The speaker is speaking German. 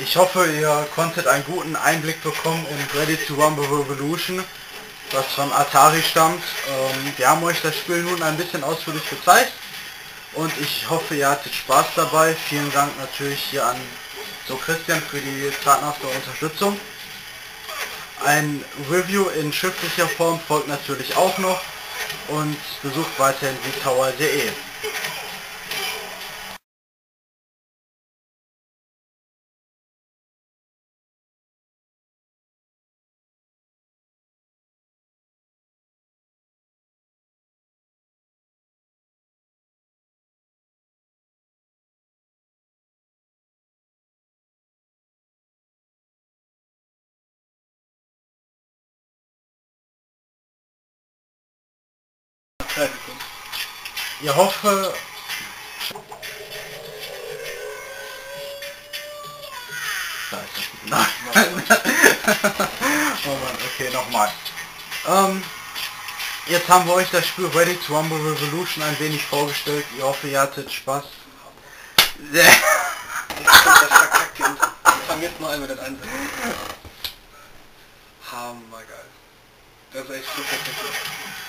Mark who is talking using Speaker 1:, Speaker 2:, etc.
Speaker 1: Ich hoffe, ihr konntet einen guten Einblick bekommen in Ready to Rumble Revolution, was von Atari stammt. Ähm, wir haben euch das Spiel nun ein bisschen ausführlich gezeigt und ich hoffe, ihr hattet Spaß dabei. Vielen Dank natürlich hier an so Christian für die tatenhafte Unterstützung. Ein Review in schriftlicher Form folgt natürlich auch noch und besucht weiterhin tower.de. Ihr hoffe... Scheiße. Nein. oh Mann, okay, nochmal. Ähm, jetzt haben wir euch das Spiel Ready to Rumble Revolution ein wenig vorgestellt. Ich hoffe, ihr hattet Spaß.
Speaker 2: das verkackt die Intro. Ich fang jetzt noch einmal das an. Hammer geil. Das ist echt super.